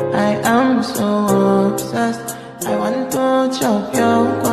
I am so obsessed. I want to chop your